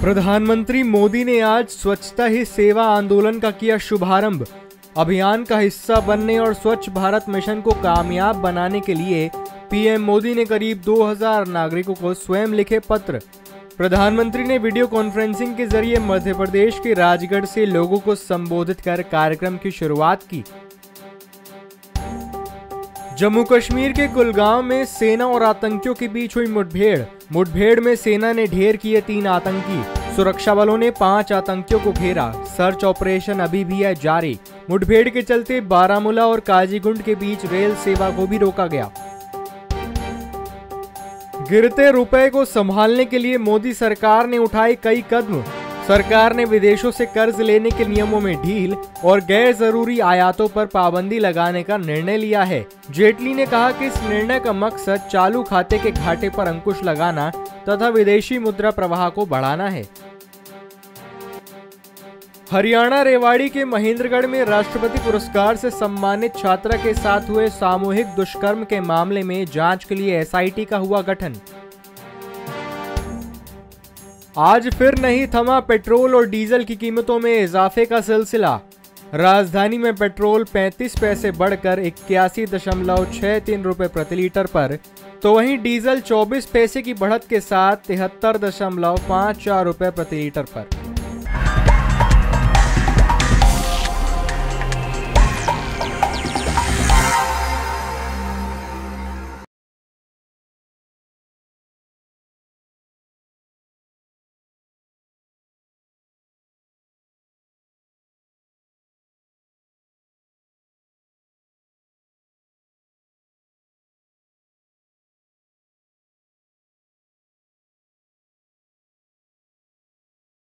प्रधानमंत्री मोदी ने आज स्वच्छता ही सेवा आंदोलन का किया शुभारंभ। अभियान का हिस्सा बनने और स्वच्छ भारत मिशन को कामयाब बनाने के लिए पीएम मोदी ने करीब 2000 नागरिकों को स्वयं लिखे पत्र। प्रधानमंत्री ने वीडियो कॉन्फ्रेंसिंग के ज़रिए मध्य प्रदेश के राजगढ़ से लोगों को संबोधित कर कार्यक्रम की शुरुआत की। जम्मू कश्मीर के कुलगांव में सेना और आतंकियों के बीच हुई मुठभेड़। मुठभेड़ में सेना ने ढेर किए तीन आतंकी। सुरक्षा बलों ने पाँच आतंकियों को घेरा। सर्च ऑपरेशन अभी भी है जारी। मुठभेड़ के चलते बारामूला और काजीगुंड के बीच रेल सेवा को भी रोका गया। गिरते रुपए को संभालने के लिए मोदी सरकार ने उठाए कई कदम। सरकार ने विदेशों से कर्ज लेने के नियमों में ढील और गैर ज़रूरी आयातों पर पाबंदी लगाने का निर्णय लिया है। जेटली ने कहा कि इस निर्णय का मकसद चालू खाते के घाटे पर अंकुश लगाना तथा विदेशी मुद्रा प्रवाह को बढ़ाना है। हरियाणा रेवाड़ी के महेंद्रगढ़ में राष्ट्रपति पुरस्कार से सम्मानित छात्रा के साथ हुए सामूहिक दुष्कर्म के मामले में जाँच के लिए एसआईटी का हुआ गठन। आज फिर नहीं थमा पेट्रोल और डीजल की कीमतों में इजाफे का सिलसिला। राजधानी में पेट्रोल 35 पैसे बढ़कर इक्यासी दशमलव छः तीन रुपये प्रति लीटर पर तो वहीं डीजल 24 पैसे की बढ़त के साथ तिहत्तर दशमलव पाँच चार रुपये प्रति लीटर पर।